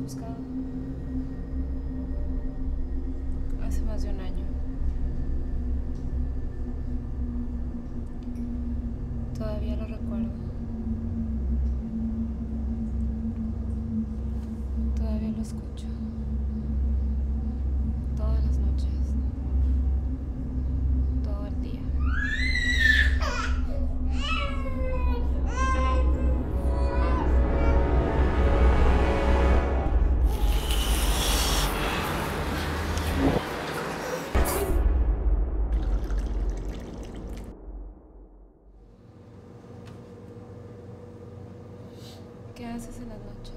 buscado? Hace más de un año. Todavía lo recuerdo. ¿Qué haces en las noches?